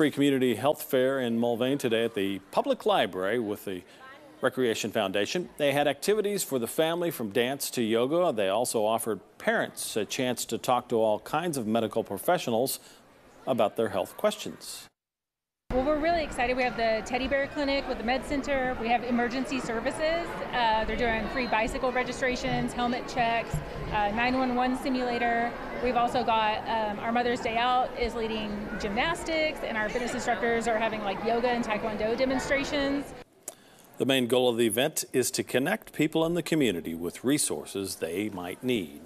free community health fair in Mulvane today at the public library with the Recreation Foundation. They had activities for the family from dance to yoga. They also offered parents a chance to talk to all kinds of medical professionals about their health questions. Well, we're really excited. We have the Teddy Bear Clinic with the Med Center. We have emergency services. Uh, they're doing free bicycle registrations, helmet checks, uh, 911 simulator. We've also got um, our Mother's Day Out is leading gymnastics, and our fitness instructors are having like yoga and taekwondo demonstrations. The main goal of the event is to connect people in the community with resources they might need.